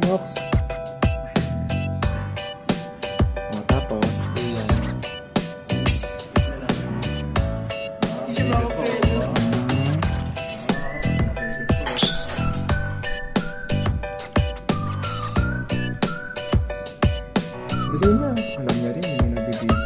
box. O, tapos, iyan. Bigay na. Alam niya rin, may nabibig.